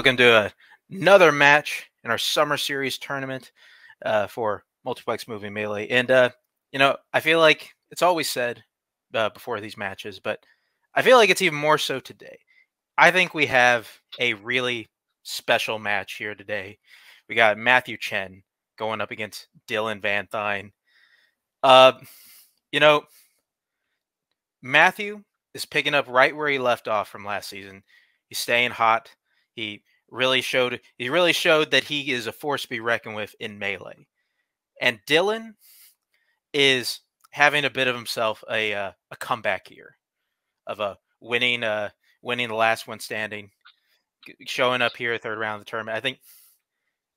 Welcome to a, another match in our summer series tournament uh, for Multiplex Movie Melee. And, uh, you know, I feel like it's always said uh, before these matches, but I feel like it's even more so today. I think we have a really special match here today. We got Matthew Chen going up against Dylan Vanthuyne. Uh, you know, Matthew is picking up right where he left off from last season. He's staying hot. He really showed he really showed that he is a force to be reckoned with in melee. And Dylan is having a bit of himself a uh, a comeback year of a winning uh winning the last one standing, showing up here third round of the tournament. I think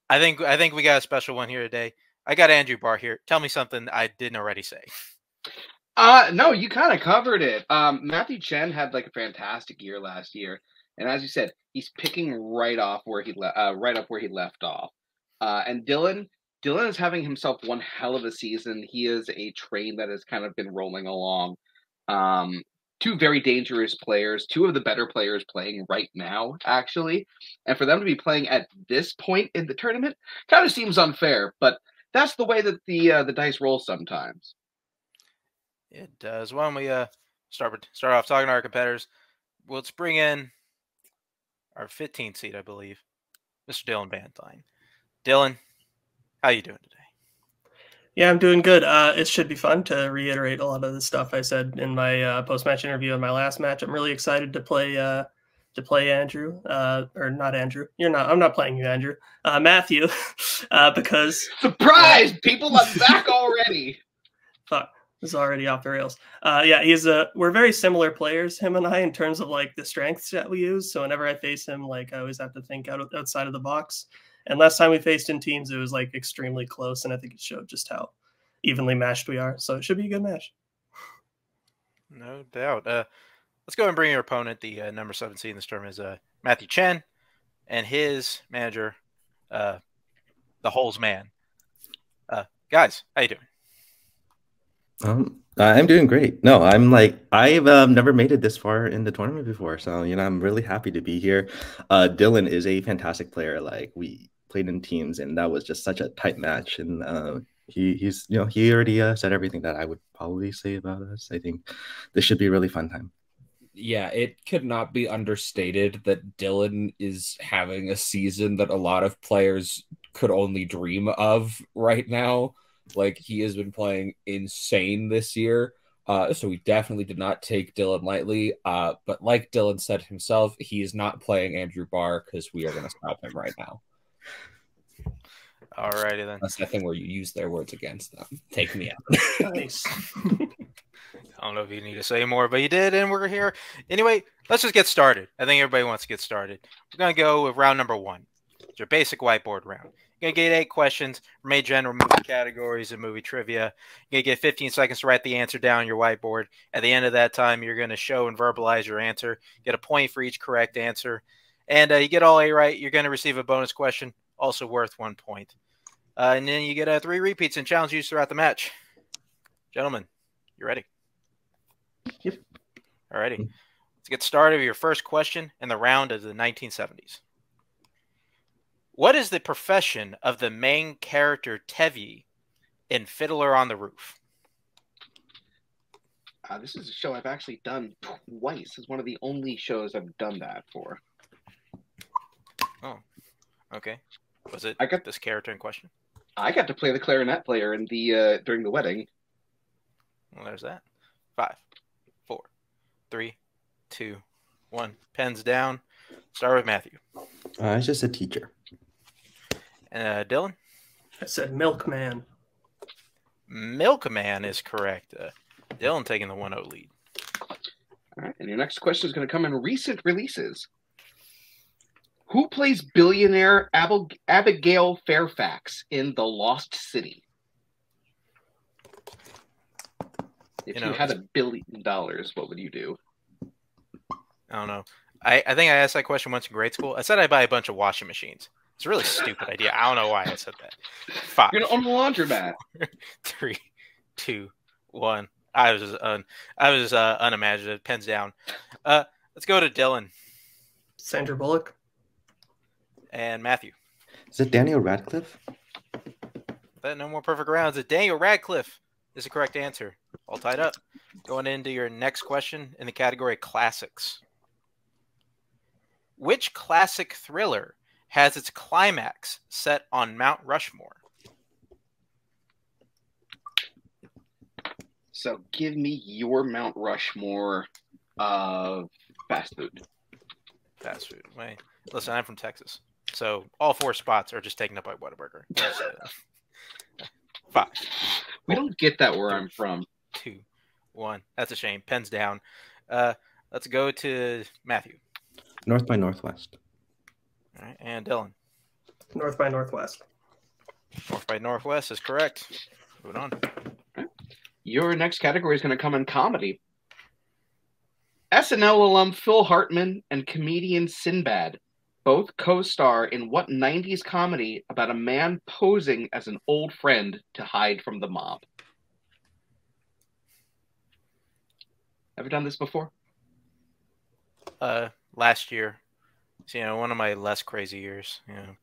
I think I think we got a special one here today. I got Andrew Barr here. Tell me something I didn't already say. Uh no, you kind of covered it. Um Matthew Chen had like a fantastic year last year. And as you said, he's picking right off where he le- uh, right up where he left off. Uh, and Dylan, Dylan is having himself one hell of a season. He is a train that has kind of been rolling along. Um, two very dangerous players, two of the better players playing right now, actually. And for them to be playing at this point in the tournament kind of seems unfair, but that's the way that the uh, the dice roll sometimes. It does. Why don't we uh, start start off talking to our competitors? Well, let's bring in our 15th seed, I believe, Mr. Dylan Van Thine. Dylan, how you doing today? Yeah, I'm doing good. Uh, it should be fun to reiterate a lot of the stuff I said in my uh, post-match interview in my last match. I'm really excited to play uh, to play Andrew, uh, or not Andrew. You're not. I'm not playing you, Andrew. Uh, Matthew, uh, because surprise, people are back already. Fuck is already off the rails. Uh, yeah, he's a. We're very similar players, him and I, in terms of like the strengths that we use. So whenever I face him, like I always have to think out outside of the box. And last time we faced in teams, it was like extremely close, and I think it showed just how evenly matched we are. So it should be a good match. No doubt. Uh, let's go and bring your opponent. The uh, number seven seed in this term is uh, Matthew Chen, and his manager, uh, the Holzman. Uh, guys, how you doing? Um, I'm doing great. No, I'm like I've um, never made it this far in the tournament before, so you know I'm really happy to be here. Uh, Dylan is a fantastic player. Like we played in teams, and that was just such a tight match. And uh, he he's you know he already uh, said everything that I would probably say about us. I think this should be a really fun time. Yeah, it could not be understated that Dylan is having a season that a lot of players could only dream of right now. Like he has been playing insane this year. Uh, so we definitely did not take Dylan lightly. Uh, but like Dylan said himself, he is not playing Andrew Barr because we are going to stop him right now. Alrighty then. That's the thing where you use their words against them. Take me out. nice. I don't know if you need to say more, but you did, and we're here. Anyway, let's just get started. I think everybody wants to get started. We're gonna go with round number one. It's your basic whiteboard round. You're gonna get eight questions from eight general movie categories and movie trivia. You're gonna get 15 seconds to write the answer down on your whiteboard. At the end of that time, you're gonna show and verbalize your answer. Get a point for each correct answer, and uh, you get all eight right. You're gonna receive a bonus question, also worth one point. Uh, and then you get uh, three repeats and challenge used throughout the match. Gentlemen, you ready? Yep. All righty. Let's get started with your first question in the round of the 1970s. What is the profession of the main character Tevye in Fiddler on the Roof? Uh, this is a show I've actually done twice. It's one of the only shows I've done that for. Oh, okay. Was it I got this character in question? I got to play the clarinet player in the uh, during the wedding. Well, there's that. Five, four, three, two, one. Pens down. Start with Matthew. Uh, it's just a teacher. And uh, Dylan. I said milkman. Milkman is correct. Uh, Dylan taking the 1-0 lead. All right, and your next question is going to come in recent releases. Who plays billionaire Ab- Abigail Fairfax in The Lost City? If You you, had a billion dollars, what would you do? I don't know. I, I think I asked that question once in grade school. I said I'd buy a bunch of washing machines. It's a really stupid idea. I don't know why I said that. Five, You're gonna own a laundromat. three, two, one. I was un, I was uh, unimaginative. Pens down. Uh, let's go to Dylan. Sandra Bullock. And Matthew. Is it Daniel Radcliffe? That no more perfect rounds. It Daniel Radcliffe is the correct answer. All tied up. Going into your next question in the category classics. Which classic thriller has its climax set on Mount Rushmore? So give me your Mount Rushmore of fast food. Fast food. Wait, listen, I'm from Texas, so all four spots are just taken up by Whataburger. Five, We don't get that where I'm from. two, one. That's a shame. Pens down. Uh, let's go to Matthew. North by Northwest. All right, and Dylan. North by Northwest. North by Northwest is correct. Moving on. Your next category is going to come in comedy. SNL alum Phil Hartman and comedian Sinbad both co-star in what 90s comedy about a man posing as an old friend to hide from the mob? Ever done this before? Uh, last year, so, you know, one of my less crazy years. You know,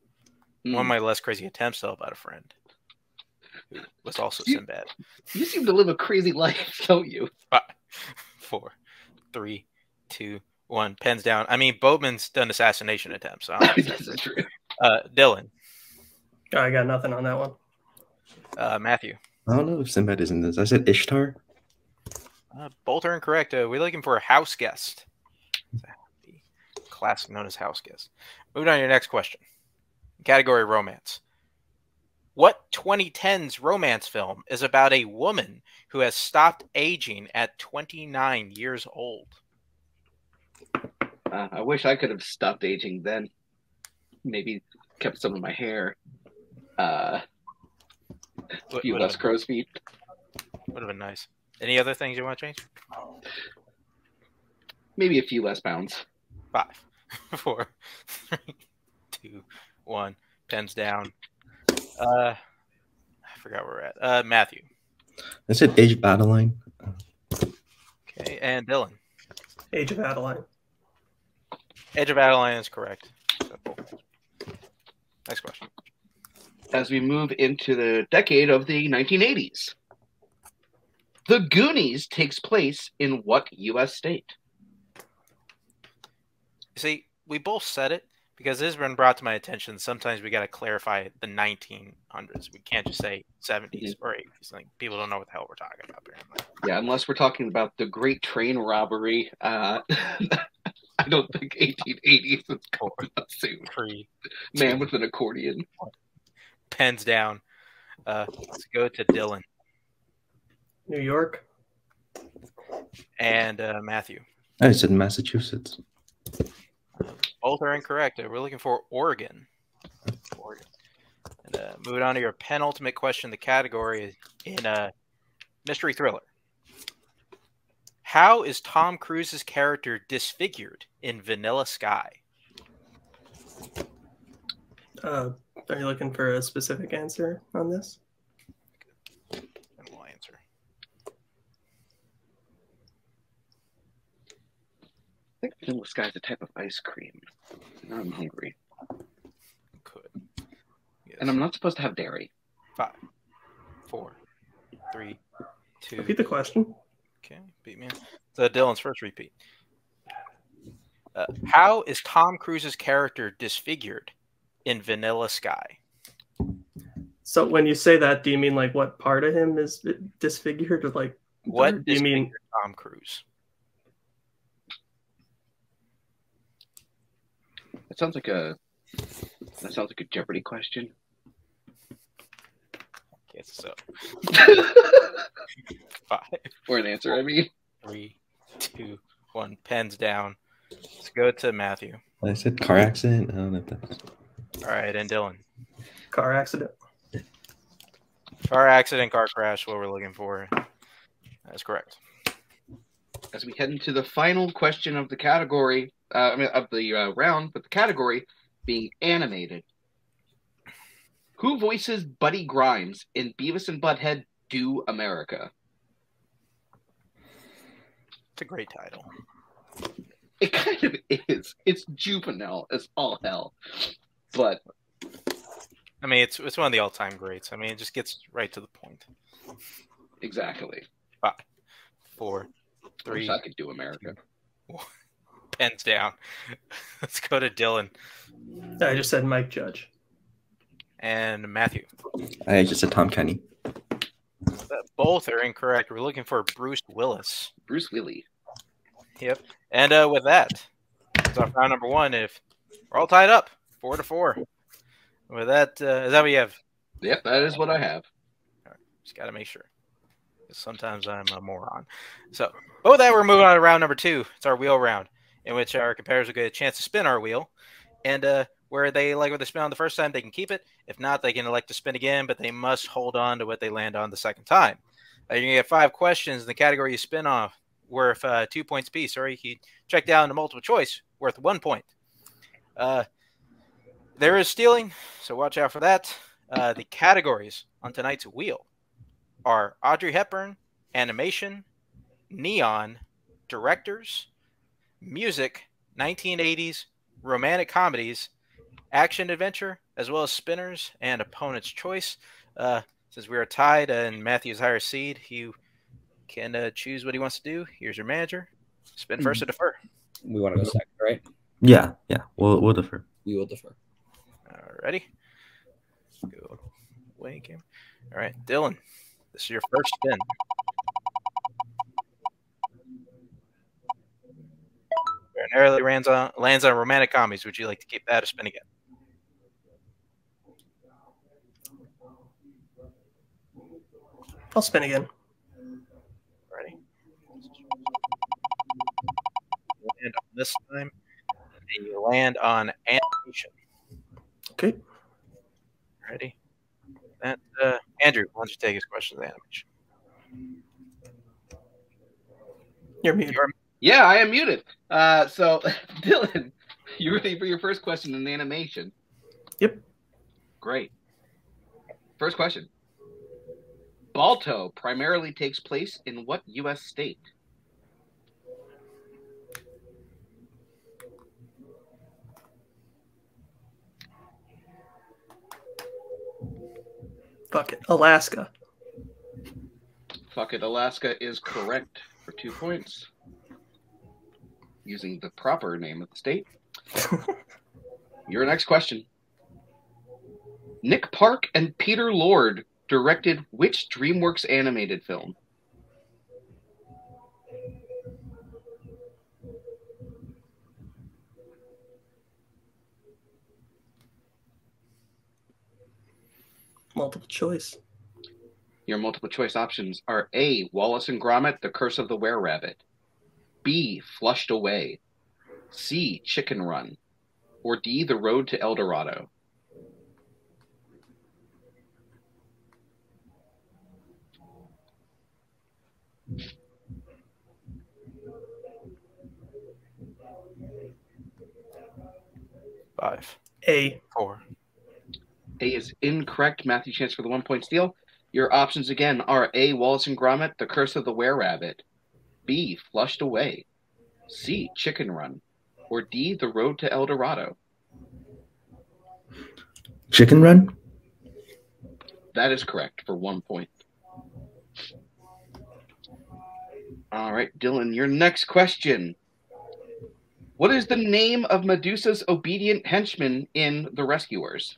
Hmm. one of my less crazy attempts though about a friend who was also You- Sinbad. You seem to live a crazy life, don't you? Five, four, three, two, one. Pens down. I mean, Boatman's done assassination attempts. So I don't know. true. uh, Dylan, Oh, I got nothing on that one. uh, Matthew. I don't know if Sinbad is in this. I said Ishtar. Uh, both are incorrect. Uh, we're looking for a house guest. Classic known as house guest. Moving on to your next question. Category romance. What 2010s romance film is about a woman who has stopped aging at 29 years old? Uh, I wish I could have stopped aging then. Maybe kept some of my hair. Uh, a few less crow's feet. would have been nice. Any other things you want to change? Maybe a few less pounds. Five, four, three, two, one. Pens down. Uh, I forgot where we're at. Uh, Matthew. I said Age of Adaline. Okay, and Dylan. Age of Adaline. Age of Adaline is correct. Simple. Next question. as we move into the decade of the 1980s. The Goonies takes place in what U.S. state? See, we both said it because this has been brought to my attention. Sometimes we got to clarify the 1900s. We can't just say 70s or 80s. Like people don't know what the hell we're talking about. Apparently. Yeah, unless we're talking about the Great Train Robbery. Uh, I don't think 1880s is going up soon. Three Man with an accordion. pens down. Uh, let's go to Dylan New York. and uh, Matthew. I said Massachusetts. Both are incorrect. Uh, We're looking for Oregon. Oregon. And, uh, moving on to your penultimate question. The category in uh, mystery thriller. How is Tom Cruise's character disfigured in Vanilla Sky? Uh, are you looking for a specific answer on this? And we'll answer. I think Vanilla Sky is a type of ice cream. Now I'm hungry. Could. Yes. And I'm not supposed to have dairy. five, four, three, two. Repeat the question. Okay, beat me. So Dylan's first repeat. Uh, how is Tom Cruise's character disfigured in Vanilla Sky? So when you say that, do you mean like what part of him is disfigured, or like What do you mean? Tom Cruise? That sounds like a. That sounds like a Jeopardy question. I Yes, so five, or an answer, I mean. three, two, one. Pens down. Let's go to Matthew. I said car accident. I don't know if that's. All right, and Dylan. Car accident. Car accident, car crash. What we're looking for. That's correct. as we head into the final question of the category, uh, I mean, of the uh, round, but the category being animated. Who voices Buddy Grimes in Beavis and Butthead Do America? It's a great title. It kind of is. It's juvenile as all hell. but I mean, it's it's one of the all-time greats. I mean, it just gets right to the point. exactly. Five, four, I three, wish I could do America. Pens down. Let's go to Dylan I just said Mike Judge. and Matthew. I just said Tom Kenny. Both are incorrect. We're looking for Bruce Willis. Bruce Willie. Yep. And uh, with that, it's our round number one. If we're all tied up, four to four. With that, uh, is that what you have? Yep, that is what I have. Just got to make sure. Sometimes I'm a moron. So, but with that, we're moving on to round number two. It's our wheel round, in which our competitors will get a chance to spin our wheel. And uh, where they like what they spin on the first time, they can keep it. If not, they can elect to spin again, but they must hold on to what they land on the second time. Uh, you're to get five questions in the category you spin off, worth uh, two points apiece. Or you can check down to multiple choice, worth one point. Uh, there is stealing, so watch out for that. Uh, the categories on tonight's wheel are Audrey Hepburn, animation, neon, directors, music, 1980s, romantic comedies, action adventure, as well as spinners and opponent's choice. Uh, since we are tied and Matthew's higher seed, you can uh, choose what he wants to do. Here's your manager. Spin first or defer. We want to go second, right? Yeah, yeah. We'll we'll defer. We will defer. Alrighty. Go away game. All right, Dylan. This is your first spin. Primarily lands on lands on romantic comedies. Would you like to keep that or spin again? I'll spin again. Ready? Land on this time, and you land on animation. Okay. Ready? That uh, Andrew, why don't you take his question on animation? You're muted. You're- Yeah, I am muted. Uh, so, Dylan, you ready for your first question in the animation? Yep. Great. First question. Balto primarily takes place in what U.S. state? Fuck it. Alaska. Fuck it, Alaska is correct for two points. Using the proper name of the state. Your next question. Nick Park and Peter Lord directed which DreamWorks animated film? Multiple choice. Your multiple choice options are A. Wallace and Gromit, The Curse of the Were Rabbit. B. Flushed Away. C. Chicken Run. Or D. The Road to El Dorado. Five, A. four, A is incorrect. Matthew chance for the one point steal. Your options again are A. Wallace and Gromit, The Curse of the Were Rabbit. B. Flushed Away. C. Chicken Run. Or D. The Road to El Dorado. Chicken Run. That is correct for one point. All right, Dylan, your next question. What is the name of Medusa's obedient henchman in The Rescuers?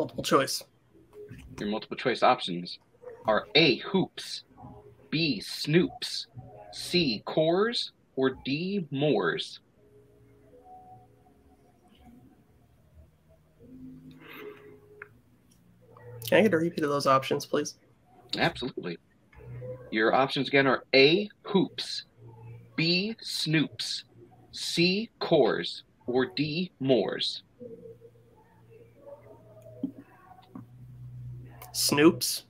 Multiple choice. Your multiple choice options are A. Hoops, B. Snoops, C. Cores, or D. Moors. Can I get a repeat of those options, please? Absolutely. Your options again are A. Hoops, B. Snoops, C. Cores, or D. Moors. Snoops.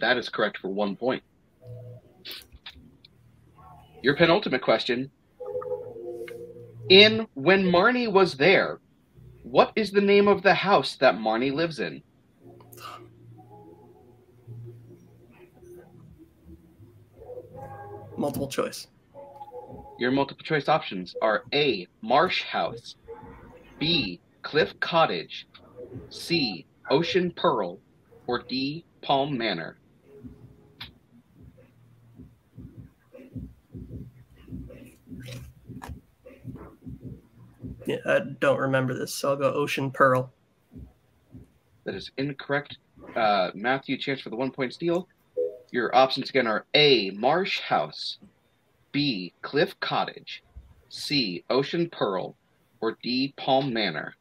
That is correct for one point. Your penultimate question. In When Marnie Was There, what is the name of the house that Marnie lives in? Multiple choice. Your multiple choice options are A. Marsh House, B. Cliff Cottage, C. Ocean Pearl, or D. Palm Manor. Yeah, I don't remember this, so I'll go Ocean Pearl. That is incorrect. Uh, Matthew, chance for the one point steal. Your options again are A. Marsh House, B. Cliff Cottage, C. Ocean Pearl, or D. Palm Manor.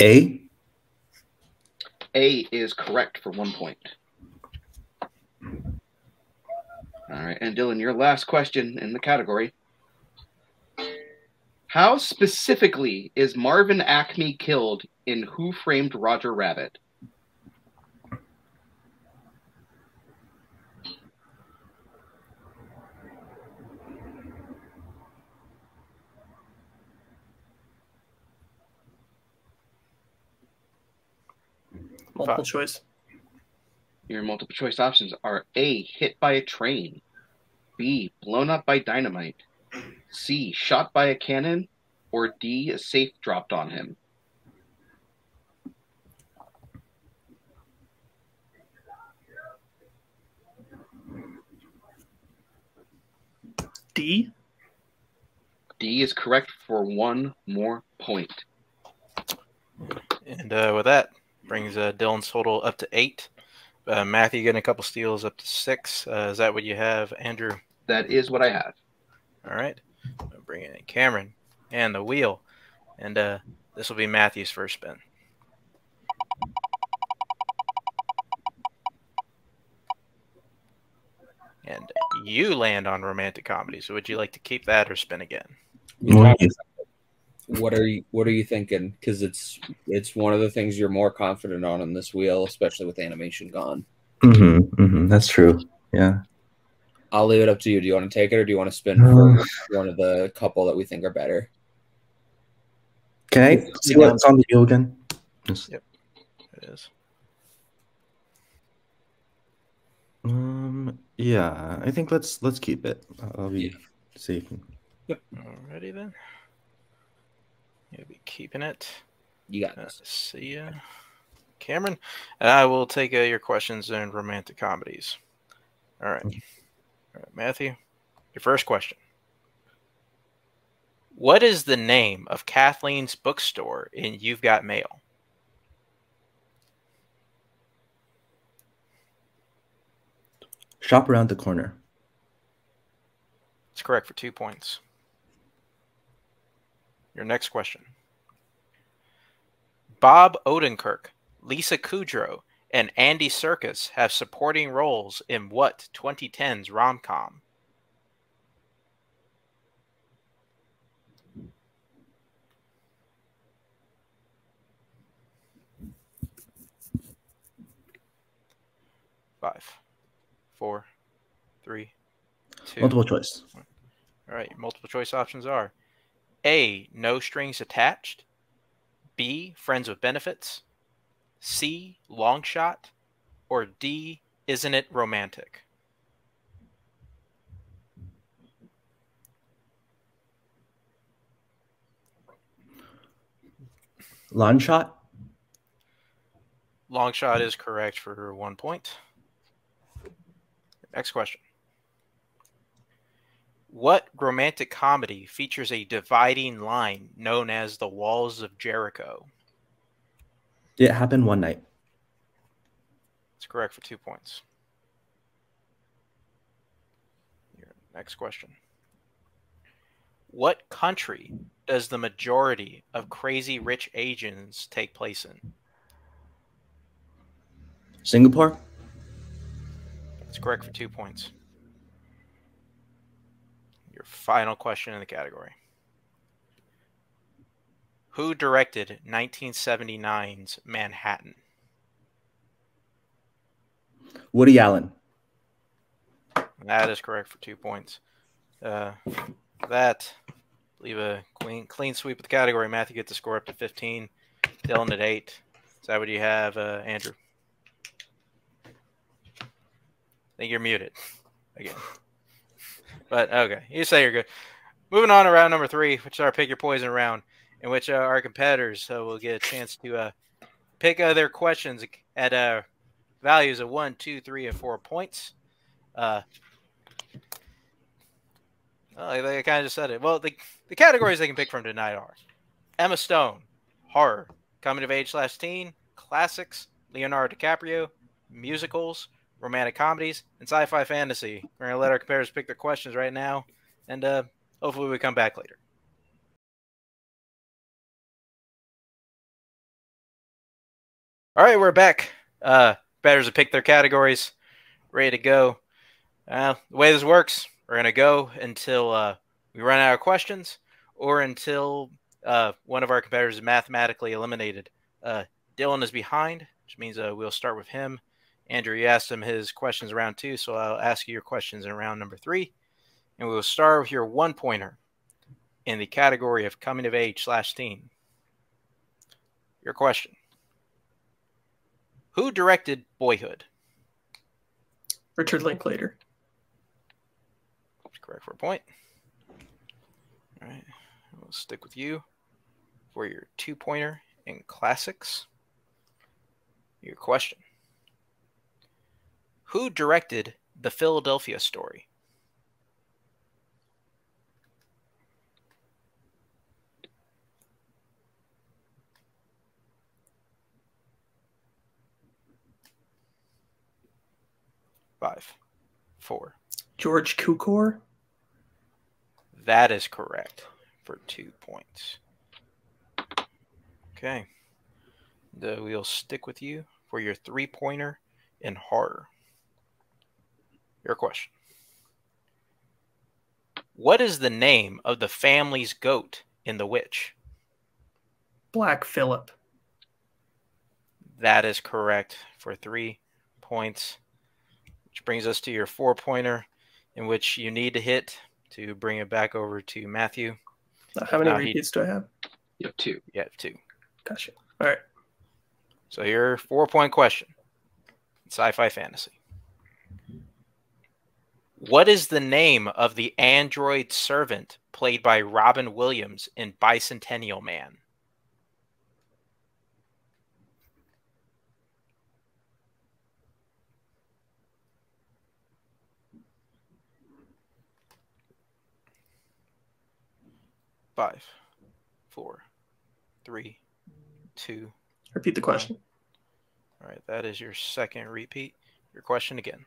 A. A is correct for one point. All right, and Dylan, your last question in the category. How specifically is Marvin Acme killed in Who Framed Roger Rabbit? Multiple Five. choice. Your multiple choice options are A. Hit by a train, B. Blown up by dynamite, C. Shot by a cannon, or D. A safe dropped on him. D. D is correct for one more point. And uh, with that, brings uh, Dylan's total up to eight. Uh, Matthew getting a couple steals up to six. Uh, is that what you have, Andrew? That is what I have. All right. I'll bring in Cameron and the wheel. And uh, this will be Matthew's first spin. And you land on romantic comedy. So would you like to keep that or spin again? Well, What are you What are you thinking? Because it's it's one of the things you're more confident on in this wheel, especially with animation gone. Mm-hmm, mm-hmm, that's true. Yeah. I'll leave it up to you. Do you want to take it, or do you want to spin Uh. for one of the couple that we think are better? Can I see what's on the wheel again? Just- It is. Um. Yeah. I think let's let's keep it. I'll be Yeah. safe. Alrighty then. You'll be keeping it. You got Uh, see ya. Cameron. And I will take uh, your questions in romantic comedies. All right. All right, Matthew. Your first question. What is the name of Kathleen's bookstore in You've Got Mail? Shop around the corner. It's correct for two points. Your next question. Bob Odenkirk, Lisa Kudrow, and Andy Serkis have supporting roles in what 2010's rom com? Five, four, three, two. Multiple choice. All right, multiple choice options are A, no strings attached, B, friends with benefits, C, long shot, or D, isn't it romantic? Long shot. Long shot is correct for one point. Next question. What romantic comedy features a dividing line known as the Walls of Jericho? It happened one night. It's correct for two points. Your next question. What country does the majority of Crazy Rich Asians take place in? Singapore. It's correct for two points. Final question in the category. Who directed 1979's Manhattan? Woody Allen. That is correct for two points. Uh, that leave a clean clean sweep of the category. Matthew gets the score up to 15. Dylan at eight. Is that what you have, uh, Andrew? I think you're muted. again. But okay, you say you're good. Moving on to round number three, which is our pick your poison round, in which uh, our competitors uh, will get a chance to uh, pick uh, their questions at uh, values of one, two, three, and four points. Uh, well, I, I kind of just said it. Well, the, the categories they can pick from tonight are Emma Stone, horror, coming of age slash teen, classics, Leonardo DiCaprio, musicals, romantic comedies, and sci-fi fantasy. We're gonna let our competitors pick their questions right now, and uh, hopefully we come back later. All right, we're back. Uh, betters have picked their categories, ready to go. Uh, the way this works, we're gonna go until uh, we run out of questions, or until uh, one of our competitors is mathematically eliminated. Uh, Dylan is behind, which means uh, we'll start with him. Andrew, you asked him his questions around two, so I'll ask you your questions in round number three. And we'll start with your one pointer in the category of coming of age slash teen. Your question Who directed Boyhood? Richard Linklater. Correct for a point. All right. We'll stick with you for your two pointer in classics. Your question Who directed the Philadelphia story? Five, four. George Cukor. That is correct for two points. Okay. The, we'll stick with you for your three pointer in horror. Your question. What is the name of the family's goat in The Witch? Black Phillip. That is correct for three points, which brings us to your four pointer, in which you need to hit to bring it back over to Matthew. How many No, he- repeats do I have? You have two. You have two. Gotcha. All right. So your four point question sci fi fantasy. What is the name of the android servant played by Robin Williams in Bicentennial Man? Five, four, three, two, Repeat the question. all right, that is your second repeat. Your question again.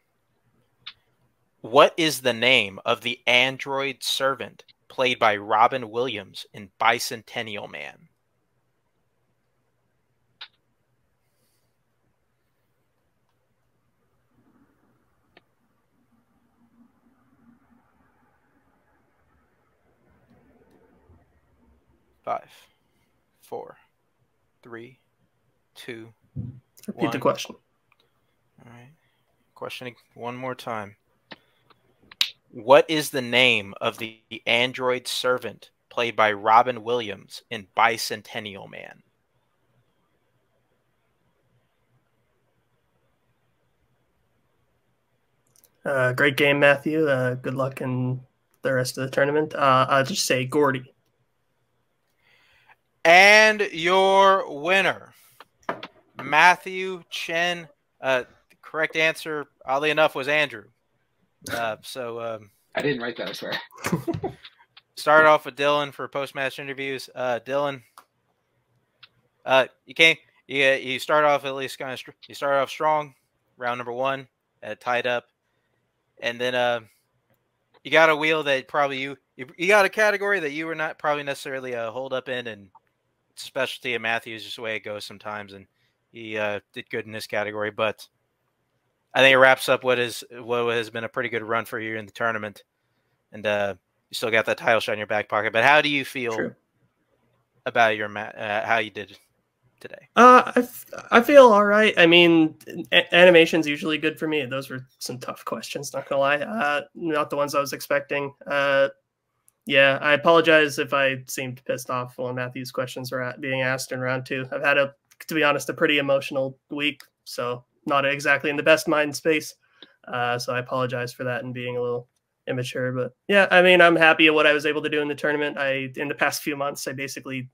What is the name of the android servant played by Robin Williams in Bicentennial Man? Five, four, three, two, Repeat the question. all right. Questioning one more time. What is the name of the android servant played by Robin Williams in Bicentennial Man? Uh, great game, Matthew. Uh, good luck in the rest of the tournament. Uh, I'll just say Gordy. And your winner, Matthew Chen. Uh, the correct answer, oddly enough, was Andrew. Uh, so um, I didn't write that, I swear. start off with Dylan for post-match interviews. Uh, Dylan, uh, you came, you you start off at least kind of you start off strong. Round number one, uh, tied up, and then uh, you got a wheel that probably you, you you got a category that you were not probably necessarily a hold up in, and specialty of Matthews, just the way it goes sometimes, and he uh, did good in this category, but. I think it wraps up what is what has been a pretty good run for you in the tournament, and uh, you still got that title shot in your back pocket. But how do you feel True. about your ma- uh, how you did today? Uh, I, f- I feel all right. I mean, a- animation's usually good for me. Those were some tough questions, not gonna lie. Uh, not the ones I was expecting. Uh, yeah, I apologize if I seemed pissed off when Matthew's questions were at, being asked in round two. I've had a, to be honest, a pretty emotional week, so not exactly in the best mind space. Uh, so I apologize for that and being a little immature. But yeah, I mean, I'm happy at what I was able to do in the tournament. I in the past few months, I basically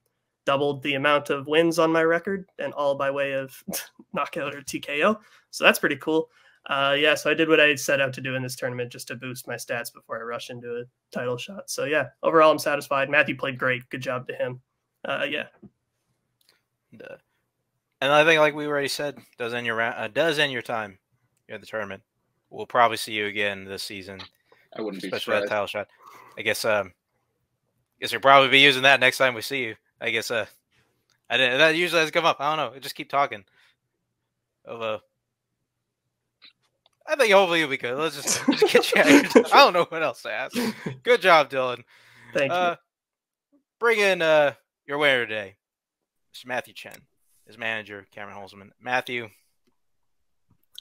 doubled the amount of wins on my record, and all by way of knockout or TKO. So that's pretty cool. Uh, yeah, so I did what I set out to do in this tournament just to boost my stats before I rush into a title shot. So yeah, overall I'm satisfied. Matthew played great. Good job to him. Uh, yeah. And I think, like we already said, does end your uh, does end your time at the tournament. We'll probably see you again this season. I wouldn't be especially that surprised. title shot. I guess. Um, I guess you'll probably be using that next time we see you. I guess. Uh, I didn't. That usually has come up. I don't know. I just keep talking. Of uh, I think hopefully you'll be good. Let's just, just get you. Out of here. I don't know what else to ask. Good job, Dylan. Thank you. Uh, bring in uh your winner today, Mr. Matthew Chen, his manager Cameron Holzman. Matthew,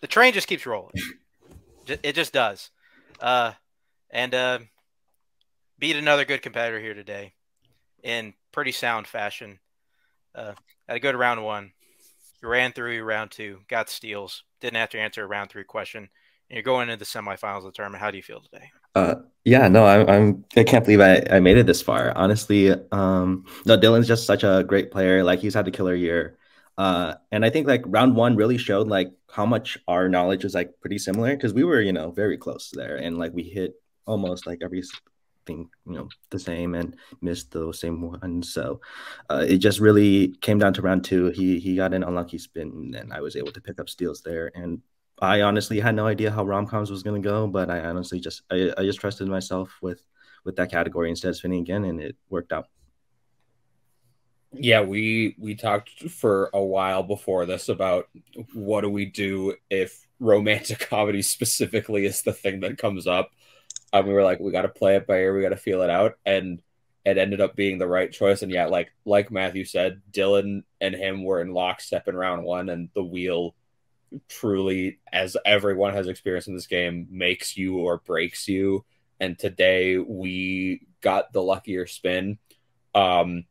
the train just keeps rolling. It just does. Uh, and uh, beat another good competitor here today in pretty sound fashion. Uh, had a good round one. You ran through your round two, got steals, didn't have to answer a round three question. And you're going into the semifinals of the tournament. How do you feel today? Uh, yeah, no, I'm, I'm, I can't believe I, I made it this far. Honestly, um, no, Dylan's just such a great player. Like he's had a killer year. Uh, and I think like round one really showed like how much our knowledge is like pretty similar because we were, you know, very close there and like we hit almost like everything, you know, the same and missed those same ones. So uh, it just really came down to round two. He he got an unlucky spin and I was able to pick up steals there. And I honestly had no idea how romcoms was gonna go, but I honestly just I, I just trusted myself with with that category instead of spinning again, and it worked out. Yeah, we we talked for a while before this about what do we do if romantic comedy specifically is the thing that comes up. Um, we were like, we got to play it by ear, we got to feel it out, and it ended up being the right choice. And yeah, like like Matthew said, Dylan and him were in lockstep in round one, and the wheel truly, as everyone has experienced in this game, makes you or breaks you. And today we got the luckier spin. Um,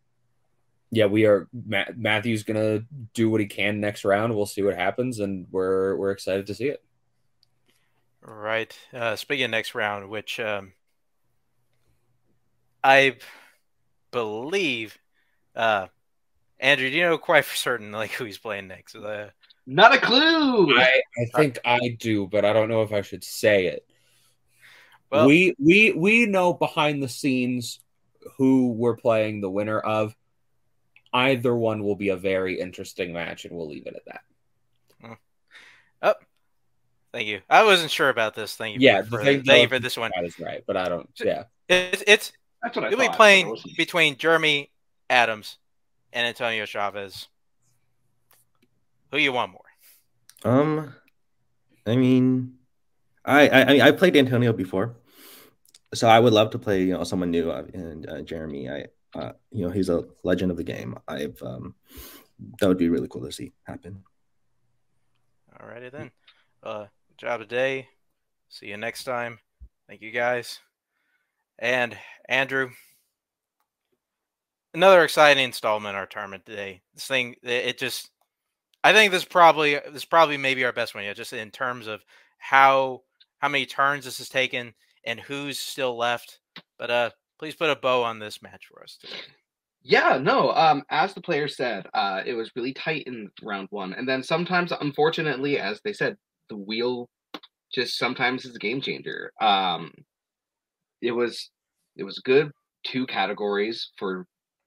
yeah, we are. Ma- Matthew's gonna do what he can next round. We'll see what happens, and we're we're excited to see it. Right. Uh, speaking of next round, which um, I believe, uh, Andrew, do you know quite for certain like who he's playing next? Uh, Not a clue. I, I think I do, but I don't know if I should say it. Well- we we we know behind the scenes who we're playing the winner of. Either one will be a very interesting match, and we'll leave it at that. oh, thank you. I wasn't sure about this. Thank you. Yeah, for, the thank you for this one. That is right, but I don't. Yeah, It's it's That's what I you'll be playing but I wasn't- between Jeremy Adams and Antonio Chavez. Who you want more? Um, I mean, I I I mean, I played Antonio before, so I would love to play you know someone new. uh, And uh, Jeremy, I uh, you know he's a legend of the game. I've um, that would be really cool to see happen. Alrighty then. Uh, job today. See you next time. Thank you guys. And Andrew, another exciting installment in our tournament today. This thing, it just, I think this probably this is probably maybe our best one yet, just in terms of how how many turns this has taken and who's still left. But uh, please put a bow on this match for us today. Yeah, no. Um, as the player said, uh, it was really tight in round one, and then sometimes, unfortunately, as they said, the wheel just sometimes is a game changer. Um, it was it was good two categories for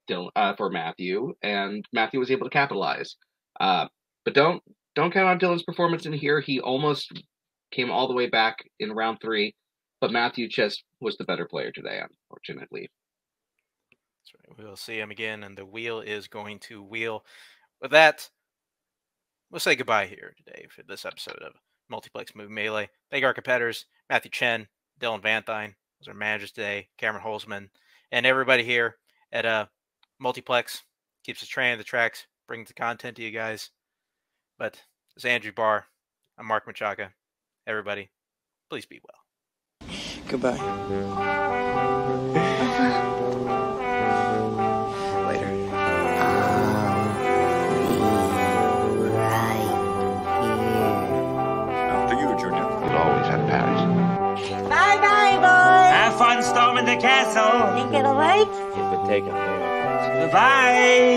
Dylan, uh, for Matthew, and Matthew was able to capitalize. Uh, but don't don't count on Dylan's performance in here. He almost came all the way back in round three, but Matthew just was the better player today, unfortunately. Right. We'll see him again, and the wheel is going to wheel. With that, we'll say goodbye here today for this episode of Multiplex Movie Melee. Thank our competitors, Matthew Chen, Dylan Vanthuyne, was our managers today, Cameron Holzman, and everybody here at uh, Multiplex. Keeps us train the tracks, brings the content to you guys. But is Andrew Barr. I'm Mark Machaca. Everybody, please be well. Goodbye. Uh-huh. Later. After you, You'll always have Paris. Bye bye, boys. Have fun storming the castle. Ain't gonna work? It would take a bye.